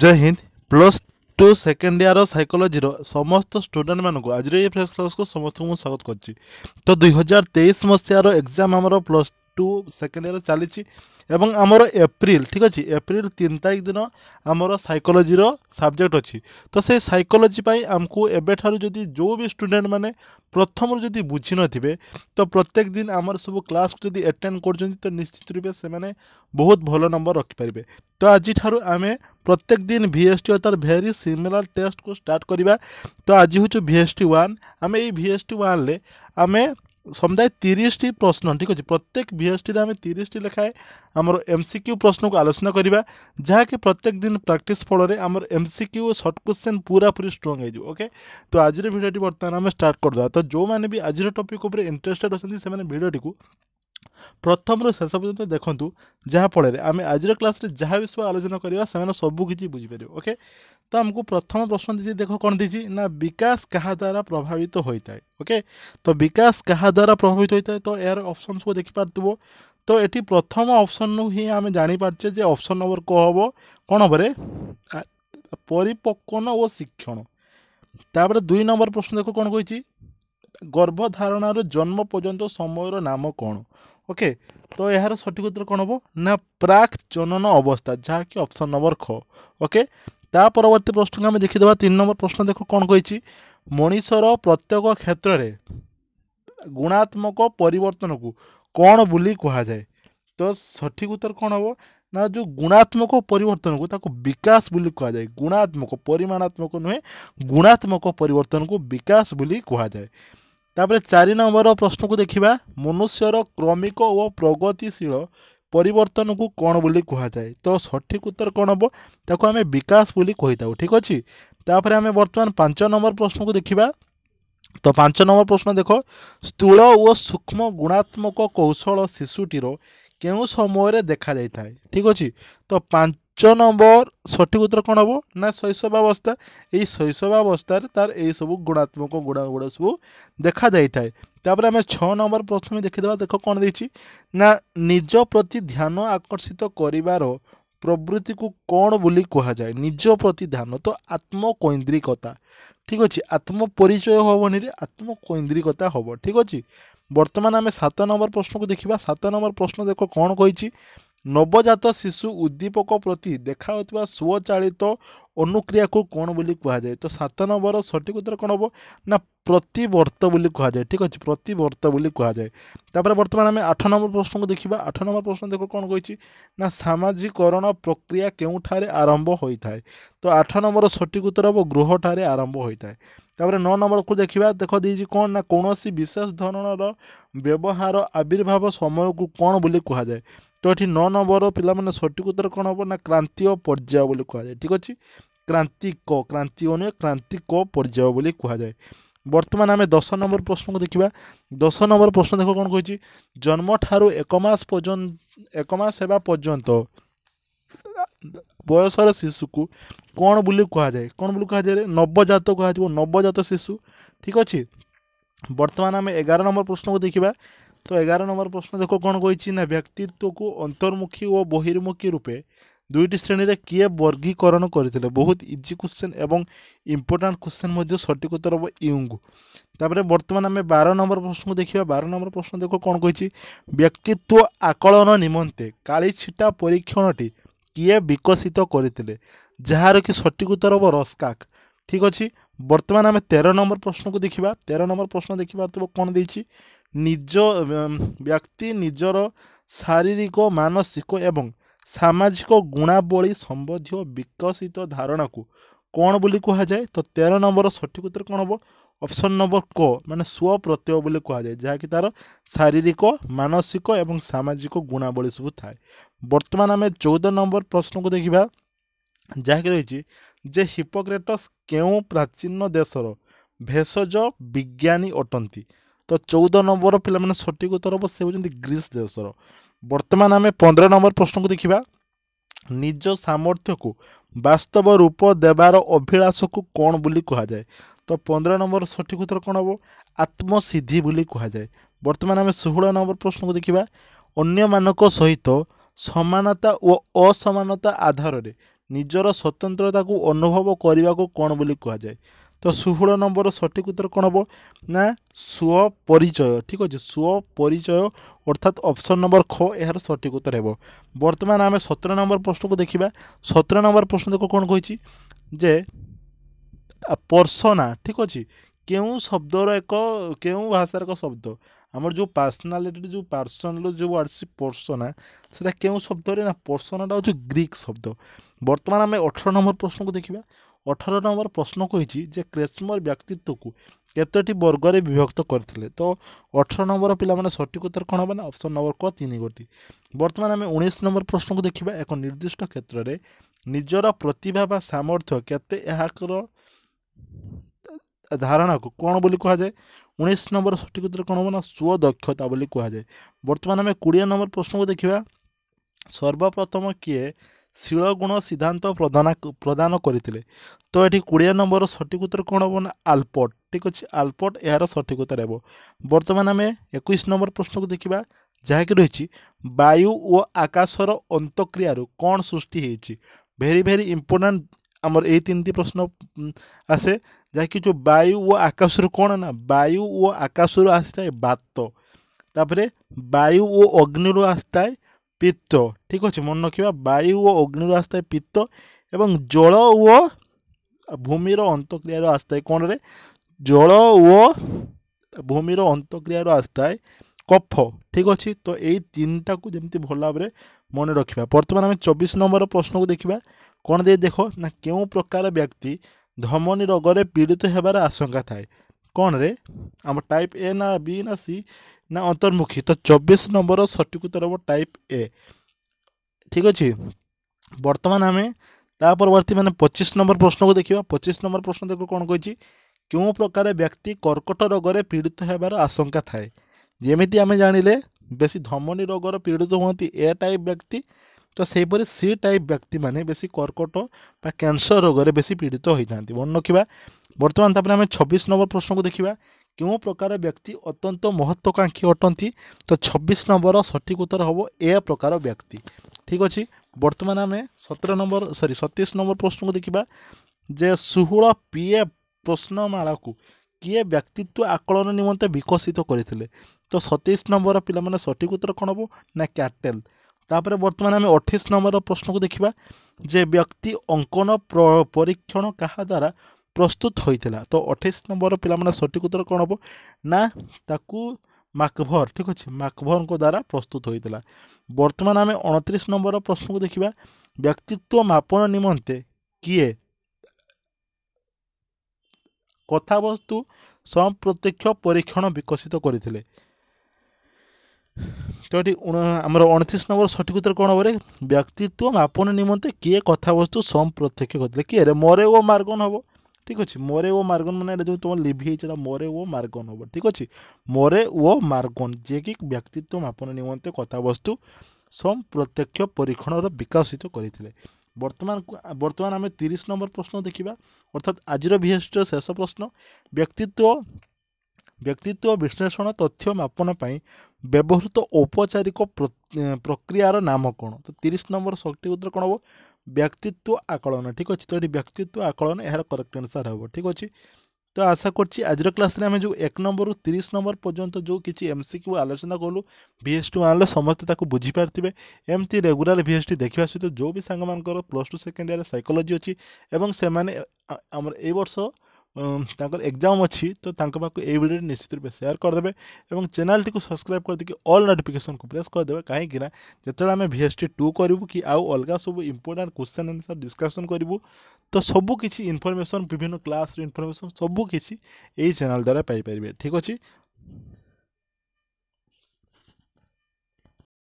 Jai Hind plus two second year ସାଇକୋଲୋଜିର ସମସ୍ତ ଷ୍ଟୁଡେଣ୍ଟମାନଙ୍କୁ ଆଜିର ଏଇ ଫ୍ରେସ୍ କ୍ଲାସ୍କୁ ସମସ୍ତଙ୍କୁ ମୁଁ ସ୍ୱାଗତ କରୁଛି ତ ଦୁଇହଜାର ତେଇଶ ମସିହାର ଏକ୍ଜାମ୍ ଆମର ପ୍ଲସ୍ টু সেকেন্ড ইয়র চালিছি এবং আমার এপ্রিল ঠিক আছে এপ্রিল তিন তারিখ দিন আমার সাইকোলোজির সাবজেক্ট অছি তো সেই সাইকোলোজি পাই আমি এবেঠার যদি যে বি স্টুডেন্ট মানে প্রথম যদি বুঝি নথিবে তো প্রত্যেক দিন আমার সব ক্লাস যদি আটেন্ড করছেন তো নিশ্চিত রূপে সে বহুত ভালো নম্বর রখিপারে তো আজিঠার আমি প্রত্যেক দিন ভিএসটি অর্থাৎ ভেরি সিমিলার টেস্ট কু স্টার্ট করা তো আজি হচ্ছে ভিএসটি ওয়ান আমি এই ভিএসটি ওয়ানলে আমি ସମୁଦାୟ ତିରିଶଟି ପ୍ରଶ୍ନ ଠିକ୍ ଅଛି ପ୍ରତ୍ୟେକ ଭିଏସ୍ଟିରେ ଆମେ ତିରିଶଟି ଲେଖାଏଁ ଆମର ଏମ୍ ସି କ୍ୟୁ ପ୍ରଶ୍ନକୁ ଆଲୋଚନା କରିବା ଯାହାକି ପ୍ରତ୍ୟେକ ଦିନ ପ୍ରାକ୍ଟିସ୍ ଫଳରେ ଆମର ଏମ୍ ସି କ୍ୟୁ ଓ ସର୍ଟ କ୍ୱେଶ୍ଚନ୍ ପୁରାପୁରି ଷ୍ଟ୍ରଙ୍ଗ ହେଇଯିବ ଓକେ ତ ଆଜିର ଭିଡ଼ିଓଟି ବର୍ତ୍ତମାନ ଆମେ ଷ୍ଟାର୍ଟ କରିଦେବା ତ ଯେଉଁମାନେ ବି ଆଜିର ଟପିକ୍ ଉପରେ ଇଣ୍ଟରେଷ୍ଟେଡ୍ ଅଛନ୍ତି ସେମାନେ ଭିଡ଼ିଓଟିକୁ ପ୍ରଥମରୁ ଶେଷ ପର୍ଯ୍ୟନ୍ତ ଦେଖନ୍ତୁ ଯାହାଫଳରେ ଆମେ ଆଜିର କ୍ଲାସ୍ରେ ଯାହା ବିଷୟ ଆଲୋଚନା କରିବା ସେମାନେ ସବୁକିଛି ବୁଝିପାରିବେ ଓକେ ତ ଆମକୁ ପ୍ରଥମ ପ୍ରଶ୍ନ ଦେଇଛି ଦେଖ କ'ଣ ଦେଇଛି ନା ବିକାଶ କାହା ଦ୍ୱାରା ପ୍ରଭାବିତ ହୋଇଥାଏ ଓକେ ତ ବିକାଶ କାହା ଦ୍ୱାରା ପ୍ରଭାବିତ ହୋଇଥାଏ ତ ଏହାର ଅପସନ୍ ସବୁ ଦେଖିପାରୁଥିବ ତ ଏଠି ପ୍ରଥମ ଅପସନ୍ରୁ ହିଁ ଆମେ ଜାଣିପାରୁଛେ ଯେ ଅପସନ୍ ନମ୍ବର କେଉଁ ହେବ କ'ଣ ହେବରେ ପରିପକ୍ୱନ ଓ ଶିକ୍ଷଣ ତାପରେ ଦୁଇ ନମ୍ବର ପ୍ରଶ୍ନ ଦେଖ କ'ଣ କହିଛି ଗର୍ଭଧାରଣାରୁ ଜନ୍ମ ପର୍ଯ୍ୟନ୍ତ ସମୟର ନାମ କ'ଣ ओके तो यार सठिक उत्तर कौन हम ना प्राक जनन अवस्था जहाँकि अप्सन नंबर ख ओके परवर्त प्रश्न को आम देखीद तीन नंबर प्रश्न देख कौन कही मनीषर प्रत्येक क्षेत्र में गुणात्मक पर को कौन बोली कहुए तो सठिक उत्तर कौन हम ना जो गुणात्मक परिवर्तन विकास बोली कहुए गुणात्मक परिमाणात्मक नुहे गुणात्मक पर को विकास बोली कहुए ତାପରେ ଚାରି ନମ୍ବର ପ୍ରଶ୍ନକୁ ଦେଖିବା ମନୁଷ୍ୟର କ୍ରମିକ ଓ ପ୍ରଗତିଶୀଳ ପରିବର୍ତ୍ତନକୁ କ'ଣ ବୋଲି କୁହାଯାଏ ତ ସଠିକ୍ ଉତ୍ତର କ'ଣ ହେବ ତାକୁ ଆମେ ବିକାଶ ବୋଲି କହିଥାଉ ଠିକ୍ ଅଛି ତାପରେ ଆମେ ବର୍ତ୍ତମାନ ପାଞ୍ଚ ନମ୍ବର ପ୍ରଶ୍ନକୁ ଦେଖିବା ତ ପାଞ୍ଚ ନମ୍ବର ପ୍ରଶ୍ନ ଦେଖ ସ୍ଥୂଳ ଓ ସୂକ୍ଷ୍ମ ଗୁଣାତ୍ମକ କୌଶଳ ଶିଶୁଟିର କେଉଁ ସମୟରେ ଦେଖାଯାଇଥାଏ ଠିକ୍ ଅଛି ତ ପାଞ୍ଚ নম্বর সঠিক উত্তর কোণ হব না শৈশবাবস্থা এই শৈশবাবস্থার তার এইসব গুণাত্মক গুণাগুড়া সব দেখা যাই থাকে তাপরে আমি ছ নম্বর প্রথমে দেখিদেবা দেখ কোণ দিয়েছি না নিজ প্রতি ধ্যান আকর্ষিত করিবার প্রবৃত্তিକୁ କ'ଣ ବୋଲି କୁହାଯାଏ ନିଜ ପ୍ରତି ଧ୍ୟାନ ତ ଆତ୍ମକୈନ୍ଦ୍ରିକତା ଠିକ୍ ଅଛି ଆତ୍ମପରିଚୟ ହେବନିରେ ଆତ୍ମକୈନ୍ଦ୍ରିକତା ହେବ ଠିକ୍ ଅଛି ବର୍ତ୍ତମାନ ଆମେ ସାତ ନମ୍ବର ପ୍ରଶ୍ନକୁ ଦେଖିବା ସାତ ନମ୍ବର ପ୍ରଶ୍ନ ଦେଖ କ'ଣ କହିଛି ନବଜାତ ଶିଶୁ ଉଦ୍ଦୀପକ ପ୍ରତି ଦେଖାଯାଉଥିବା ସ୍ୱଚାଳିତ ଅନୁକ୍ରିୟାକୁ କ'ଣ ବୋଲି କୁହାଯାଏ ତ ସାତ ନମ୍ବର ସଠିକ ଉତ୍ତର କ'ଣ ହେବ ନା ପ୍ରତିବର୍ତ୍ତ ବୋଲି କୁହାଯାଏ ଠିକ୍ ଅଛି ପ୍ରତିବର୍ତ୍ତ ବୋଲି କୁହାଯାଏ ତାପରେ ବର୍ତ୍ତମାନ ଆମେ ଆଠ ନମ୍ବର ପ୍ରଶ୍ନକୁ ଦେଖିବା ଆଠ ନମ୍ବର ପ୍ରଶ୍ନ ଦେଖ କ'ଣ କହିଛି ନା ସାମାଜିକରଣ ପ୍ରକ୍ରିୟା କେଉଁଠାରେ ଆରମ୍ଭ ହୋଇଥାଏ ତ ଆଠ ନମ୍ବର ସଠିକ୍ ଉତ୍ତର ହେବ ଗୃହଠାରେ ଆରମ୍ଭ ହୋଇଥାଏ ତାପରେ ନଅ ନମ୍ବରକୁ ଦେଖିବା ଦେଖ ଦେଇଛି କ'ଣ ନା କୌଣସି ବିଶେଷ ଧରଣର ବ୍ୟବହାର ଆବିର୍ଭାବ ସମୟକୁ କ'ଣ ବୋଲି କୁହାଯାଏ ତ ଏଠି ନଅ ନମ୍ବର ପିଲାମାନେ ସଠିକ ଉତ୍ତର କ'ଣ ହେବ ନା କ୍ରାନ୍ତୀୟ ପର୍ଯ୍ୟାୟ ବୋଲି କୁହାଯାଏ ଠିକ୍ ଅଛି କ୍ରାନ୍ତିକ କ୍ରାନ୍ତି ଅନୁୟ କ୍ରାନ୍ତିକ ପର୍ଯ୍ୟାୟ ବୋଲି କୁହାଯାଏ ବର୍ତ୍ତମାନ ଆମେ ଦଶ ନମ୍ବର ପ୍ରଶ୍ନକୁ ଦେଖିବା ଦଶ ନମ୍ବର ପ୍ରଶ୍ନ ଦେଖ କ'ଣ କହିଛି ଜନ୍ମଠାରୁ ଏକ ମାସ ପର୍ଯ୍ୟନ୍ତ ଏକ ମାସ ହେବା ପର୍ଯ୍ୟନ୍ତ ବୟସର ଶିଶୁକୁ କ'ଣ ବୋଲି କୁହାଯାଏ କ'ଣ ବୋଲି କୁହାଯାଏ ନବଜାତ କୁହାଯିବ ନବଜାତ ଶିଶୁ ଠିକ୍ ଅଛି ବର୍ତ୍ତମାନ ଆମେ ଏଗାର ନମ୍ବର ପ୍ରଶ୍ନକୁ ଦେଖିବା તો એગાર નંબર પ્રશ્ન દેખો કોણ કહી ના વ્યક્તિત્વକୁ ଅନ୍ତର୍ମୁଖୀ ଓ ବହିର୍ମୁଖୀ ରୂପେ ଦୁଇଟି ଶ୍ରେଣୀରେ କିଏ ବର୍ଗୀକରଣ କରିଥିଲେ ବହୁତ ଇଜି କ୍ୱେଶ୍ଚନ୍ ଏବଂ ଇମ୍ପୋର୍ଟାଣ୍ଟ କ୍ୱେଶ୍ଚନ୍ ମଧ୍ୟ ସଠିକ୍ ଉତ୍ତର ହେବ ୟୁଙ୍ଗ୍ ତାପରେ ବର୍ତ୍ତମାନ ଆମେ ବାର ନମ୍ବର ପ୍ରଶ୍ନକୁ ଦେଖିବା ବାର ନମ୍ବର ପ୍ରଶ୍ନ ଦେଖ କ'ଣ କହିଛି ବ୍ୟକ୍ତିତ୍ୱ ଆକଳନ ନିମନ୍ତେ କାଳି ଛିଟା ପରୀକ୍ଷଣଟି କିଏ ବିକଶିତ କରିଥିଲେ ଯାହାର କି ସଠିକ୍ ଉତ୍ତର ହେବ ରସ୍କାକ୍ ଠିକ୍ ଅଛି বর্তমান আমি তেরো নম্বর প্রশ্নকে দেখিবা তেরো নম্বর প্রশ্ন দেখিপারথিব କ'ଣ ଦେଇଛି ନିଜ ବ୍ୟକ୍ତି ନିଜର ଶାରୀରିକ ମାନସିକ ଏବଂ ସାମାଜିକ ଗୁଣାବଳୀ ସମ୍ବନ୍ଧୀୟ ବିକଶିତ ଧାରଣାକୁ କ'ଣ ବୋଲି କୁହାଯାଏ ତ ତେର ନମ୍ବର ସଠିକ୍ ଉତ୍ତର କ'ଣ ହେବ ଅପସନ୍ ନମ୍ବର କ ମାନେ ସ୍ୱପ୍ରତ୍ୟୟ ବୋଲି କୁହାଯାଏ ଯାହାକି ତା'ର ଶାରୀରିକ ମାନସିକ ଏବଂ ସାମାଜିକ ଗୁଣାବଳୀ ସବୁ ଥାଏ ବର୍ତ୍ତମାନ ଆମେ ଚଉଦ ନମ୍ବର ପ୍ରଶ୍ନକୁ ଦେଖିବା ଯାହାକି ରହିଛି ଯେ ହିପୋକ୍ରେଟସ୍ କେଉଁ ପ୍ରାଚୀନ ଦେଶର ଭେଷଜ ବିଜ୍ଞାନୀ ଅଟନ୍ତି ତ ଚଉଦ ନମ୍ବର ପିଲାମାନେ ସଠିକ୍ ଉତ୍ତର ହେବ ସେ ହେଉଛନ୍ତି ଗ୍ରୀସ୍ ଦେଶର ବର୍ତ୍ତମାନ ଆମେ ପନ୍ଦର ନମ୍ବର ପ୍ରଶ୍ନକୁ ଦେଖିବା ନିଜ ସାମର୍ଥ୍ୟକୁ ବାସ୍ତବ ରୂପ ଦେବାର ଅଭିଳାଷକୁ କ'ଣ ବୋଲି କୁହାଯାଏ ତ ପନ୍ଦର ନମ୍ବର ସଠିକ ଉତ୍ତର କ'ଣ ହେବ ଆତ୍ମସିଦ୍ଧି ବୋଲି କୁହାଯାଏ ବର୍ତ୍ତମାନ ଆମେ ଷୋହଳ ନମ୍ବର ପ୍ରଶ୍ନକୁ ଦେଖିବା ଅନ୍ୟମାନଙ୍କ ସହିତ ସମାନତା ଓ ଅସମାନତା ଆଧାରରେ ନିଜର ସ୍ୱତନ୍ତ୍ରତାକୁ ଅନୁଭବ କରିବାକୁ କ'ଣ ବୋଲି କୁହାଯାଏ ତ ଷୋହଳ ନମ୍ବର ସଠିକ୍ ଉତ୍ତର କ'ଣ ହେବ ନା ସ୍ୱପରିଚୟ ଠିକ୍ ଅଛି ସ୍ୱପରିଚୟ ଅର୍ଥାତ୍ ଅପସନ୍ ନମ୍ବର ଖ ଏହାର ସଠିକ୍ ଉତ୍ତର ହେବ ବର୍ତ୍ତମାନ ଆମେ ସତର ନମ୍ବର ପ୍ରଶ୍ନକୁ ଦେଖିବା ସତର ନମ୍ବର ପ୍ରଶ୍ନ ଦେଖ କ'ଣ କହିଛି ଯେ ପର୍ସନା ଠିକ୍ ଅଛି କେଉଁ ଶବ୍ଦର ଏକ କେଉଁ ଭାଷାର ଏକ ଶବ୍ଦ ଆମର ଯେଉଁ ପର୍ସନାଲିଟି ଯେଉଁ ପର୍ସନାଲ ଯେଉଁ ଆସିଛି ପର୍ସନା ସେଇଟା କେଉଁ ଶବ୍ଦରେ ନା ପର୍ସନାଟା ହେଉଛି ଗ୍ରୀକ୍ ଶବ୍ଦ ବର୍ତ୍ତମାନ ଆମେ ଅଠର ନମ୍ବର ପ୍ରଶ୍ନକୁ ଦେଖିବା ଅଠର ନମ୍ବର ପ୍ରଶ୍ନ କହିଛି ଯେ କ୍ରେସ୍ମର ବ୍ୟକ୍ତିତ୍ୱକୁ କେତୋଟି ବର୍ଗରେ ବିଭକ୍ତ କରିଥିଲେ ତ ଅଠର ନମ୍ବର ପିଲାମାନେ ସଠିକ୍ ଉତ୍ତର କ'ଣ ହେବ ନା ଅପସନ୍ ନମ୍ବର କ ତିନି ଗୋଟି ବର୍ତ୍ତମାନ ଆମେ ଉଣେଇଶ ନମ୍ବର ପ୍ରଶ୍ନକୁ ଦେଖିବା ଏକ ନିର୍ଦ୍ଦିଷ୍ଟ କ୍ଷେତ୍ରରେ ନିଜର ପ୍ରତିଭା ବା ସାମର୍ଥ୍ୟ କେତେ ଏହାର ଧାରଣାକୁ କ'ଣ ବୋଲି କୁହାଯାଏ ଉଣେଇଶ ନମ୍ବର ସଠିକ ଉତ୍ତର କ'ଣ ହେବ ନା ସ୍ୱଦକ୍ଷତା ବୋଲି କୁହାଯାଏ ବର୍ତ୍ତମାନ ଆମେ କୋଡ଼ିଏ ନମ୍ବର ପ୍ରଶ୍ନକୁ ଦେଖିବା ସର୍ବପ୍ରଥମ କିଏ ଶିଳଗୁଣ ସିଦ୍ଧାନ୍ତ ପ୍ରଦାନ ପ୍ରଦାନ କରିଥିଲେ ତ ଏଠି କୋଡ଼ିଏ ନମ୍ବର ସଠିକ ଉତ୍ତର କ'ଣ ହେବ ନା ଆଲପଟ ଠିକ୍ ଅଛି ଆଲପଟ ଏହାର ସଠିକ ଉତ୍ତର ହେବ ବର୍ତ୍ତମାନ ଆମେ ଏକୋଇଶ ନମ୍ବର ପ୍ରଶ୍ନକୁ ଦେଖିବା ଯାହାକି ରହିଛି ବାୟୁ ଓ ଆକାଶର ଅନ୍ତକ୍ରିୟାରୁ କ'ଣ ସୃଷ୍ଟି ହେଇଛି ଭେରି ଭେରି ଇମ୍ପୋର୍ଟାଣ୍ଟ ଆମର ଏଇ ତିନିଟି ପ୍ରଶ୍ନ ଆସେ ଯାହାକି ଯେଉଁ ବାୟୁ ଓ ଆକାଶରୁ କ'ଣ ନା ବାୟୁ ଓ ଆକାଶରୁ ଆସିଥାଏ ବାତ ତାପରେ ବାୟୁ ଓ ଅଗ୍ନିରୁ ଆସିଥାଏ ପିତ୍ତ ଠିକ୍ ଅଛି ମନେ ରଖିବା ବାୟୁ ଓ ଅଗ୍ନିରୁ ଆସିଥାଏ ପିତ୍ତ ଏବଂ ଜଳ ଓ ଭୂମିର ଅନ୍ତଃକ୍ରିୟାରୁ ଆସିଥାଏ କ'ଣରେ ଜଳ ଓ ଭୂମିର ଅନ୍ତଃକ୍ରିୟାରୁ ଆସିଥାଏ କଫ ଠିକ୍ ଅଛି ତ ଏଇ ତିନିଟାକୁ ଯେମିତି ଭଲ ଭାବରେ ମନେ ରଖିବା ବର୍ତ୍ତମାନ ଆମେ ଚବିଶ ନମ୍ବର ପ୍ରଶ୍ନକୁ ଦେଖିବା କ'ଣ ଦେଇ ଦେଖ ନା କେଉଁ ପ୍ରକାର ବ୍ୟକ୍ତି ଧମନୀ ରୋଗରେ ପୀଡ଼ିତ ହେବାର ଆଶଙ୍କା ଥାଏ କ'ଣରେ ଆମ ଟାଇପ୍ ଏ ନା ବି ନା ସି ନା ଅନ୍ତର୍ମୁଖୀ ତ ଚବିଶ ନମ୍ବର ସଠିକ୍ ଉତ୍ତର ହେବ ଟାଇପ୍ ଏ ଠିକ୍ ଅଛି ବର୍ତ୍ତମାନ ଆମେ ତା ପରବର୍ତ୍ତୀ ମାନେ ପଚିଶ ନମ୍ବର ପ୍ରଶ୍ନକୁ ଦେଖିବା ପଚିଶ ନମ୍ବର ପ୍ରଶ୍ନ ଦେଖ କ'ଣ କହିଛି କେଉଁ ପ୍ରକାର ବ୍ୟକ୍ତି କର୍କଟ ରୋଗରେ ପୀଡ଼ିତ ହେବାର ଆଶଙ୍କା ଥାଏ ଯେମିତି ଆମେ ଜାଣିଲେ ବେଶୀ ଧମନୀ ରୋଗର ପୀଡ଼ିତ ହୁଅନ୍ତି ଏ ଟାଇପ୍ ବ୍ୟକ୍ତି ତ ସେହିପରି ସି ଟାଇପ୍ ବ୍ୟକ୍ତିମାନେ ବେଶୀ କର୍କଟ ବା କ୍ୟାନ୍ସର ରୋଗରେ ବେଶୀ ପୀଡ଼ିତ ହୋଇଥାନ୍ତି ମନେ ରଖିବା ବର୍ତ୍ତମାନ ତାପରେ ଆମେ ଛବିଶ ନମ୍ବର ପ୍ରଶ୍ନକୁ ଦେଖିବା କେଉଁ ପ୍ରକାର ବ୍ୟକ୍ତି ଅତ୍ୟନ୍ତ ମହତ୍ୱାକାଂକ୍ଷୀ ଅଟନ୍ତି ତ ଛବିଶ ନମ୍ବର ସଠିକ ଉତ୍ତର ହେବ ଏ ପ୍ରକାର ବ୍ୟକ୍ତି ଠିକ୍ ଅଛି ବର୍ତ୍ତମାନ ଆମେ ସତର ନମ୍ବର ସରି ସତେଇଶ ନମ୍ବର ପ୍ରଶ୍ନକୁ ଦେଖିବା ଯେ ଷୋହଳ ପି ଏଫ୍ ପ୍ରଶ୍ନମାଳାକୁ କିଏ ବ୍ୟକ୍ତିତ୍ୱ ଆକଳନ ନିମନ୍ତେ ବିକଶିତ କରିଥିଲେ ତ ସତେଇଶ ନମ୍ବର ପିଲାମାନେ ସଠିକ୍ ଉତ୍ତର କ'ଣ ହେବ ନା କ୍ୟାଟେଲ୍ ତାପରେ ବର୍ତ୍ତମାନ ଆମେ ଅଠେଇଶ ନମ୍ବର ପ୍ରଶ୍ନକୁ ଦେଖିବା ଯେ ବ୍ୟକ୍ତି ଅଙ୍କନ ପରୀକ୍ଷଣ କାହା ଦ୍ୱାରା প্রস্তুত হয়েছিল তো অঠেইশ নম্বর পিলামানে সঠিক উত্তর কণ হব না তাকু মাকভর ঠিক আছে মাকভরঙ্ দ্বারা প্রস্তুত হয়েছিল বর্তমান আমি অণতিশ নম্বর প্রশ্নকে দেখা ব্যক্তিত্ব মাপন নিমন্তে কিয়ে কথাবস্তু সম্প্রত্যক্ষ পরীক্ষণ বিকশিত করে তো এটি আমার অণতিশ নম্বর সঠিক উত্তর কোণ হবরে ব্যক্তিত্ব মাপন নিমন্তে কিয়ে কথাবস্তু সম্প্রত্যক্ষ করে কি মোরে ও মার্গন হব ঠিক ଅଛି ମୋରେ ଓ ମାର୍ଗନ ମାନେ ଏଇଟା ଯେଉଁ ତୁମର ଲିଭି ହେଇଛି ଏଇଟା ମୋରେ ଓ ମାର୍ଗନ ହେବ ଠିକ୍ ଅଛି ମୋରେ ଓ ମାର୍ଗନ ଯିଏକି ବ୍ୟକ୍ତିତ୍ୱ ମାପନ ନିମନ୍ତେ କଥାବସ୍ତୁ ସମ୍ପ୍ରତ୍ୟକ୍ଷ ପରୀକ୍ଷଣର ବିକଶିତ କରିଥିଲେ ବର୍ତ୍ତମାନ ବର୍ତ୍ତମାନ ଆମେ ତିରିଶ ନମ୍ବର ପ୍ରଶ୍ନ ଦେଖିବା ଅର୍ଥାତ୍ ଆଜିର ବିହେଷ୍ଟର ଶେଷ ପ୍ରଶ୍ନ ବ୍ୟକ୍ତିତ୍ୱ ବ୍ୟକ୍ତିତ୍ୱ ବିଶ୍ଳେଷଣ ତଥ୍ୟ ମାପନ ପାଇଁ ବ୍ୟବହୃତ ଔପଚାରିକ ପ୍ରକ୍ରିୟାର ନାମ କ'ଣ ତ ତିରିଶ ନମ୍ବର ସଠିକ୍ ଉତ୍ତର କ'ଣ ହେବ ব্যক্তিত্ব আকলন ঠিক আছে তো এটি ব্যক্তিত্ব আকলন এর করেক্ট আনসার হব ঠিক আছে তো আশা করছি আজর ক্লাসে আমি যে এক নম্বর তিরিশ নম্বর পর্যন্ত যে কিছু এমসিকিউ আলোচনা কলু ভিএসটি আনলে সমস্তে তাকে বুঝিপারিবে এমতি রেগুলার ভিএসটি দেখা সহ যে বি সাংমানকর plus two second year psychology অছি এবং সেমানে আমার এই বর্ষ ତାଙ୍କର ଏକ୍ଜାମ୍ ଅଛି ତ ତାଙ୍କ ପାଖକୁ ଏଇ ଭିଡ଼ିଓଟି ନିଶ୍ଚିତ ରୂପେ ସେୟାର କରିଦେବେ ଏବଂ ଚ୍ୟାନେଲ୍ଟିକୁ ସବସ୍କ୍ରାଇବ୍ କରିଦେଇକି ଅଲ୍ ନୋଟିଫିକେସନ୍କୁ ପ୍ରେସ୍ କରିଦେବେ କାହିଁକିନା ଯେତେବେଳେ ଆମେ ଭି ଏସ୍ ଟି ଟୁ କରିବୁ କି ଆଉ ଅଲଗା ସବୁ ଇମ୍ପୋର୍ଟାଣ୍ଟ କ୍ୱେଶ୍ଚନ୍ ଆନ୍ସର୍ ଡିସ୍କସନ୍ କରିବୁ ତ ସବୁ କିଛି ଇନଫର୍ମେସନ୍ ବିଭିନ୍ନ କ୍ଲାସ୍ର ଇନଫର୍ମେସନ୍ ସବୁ କିଛି ଏଇ ଚ୍ୟାନେଲ୍ ଦ୍ୱାରା ପାଇପାରିବେ ଠିକ୍ ଅଛି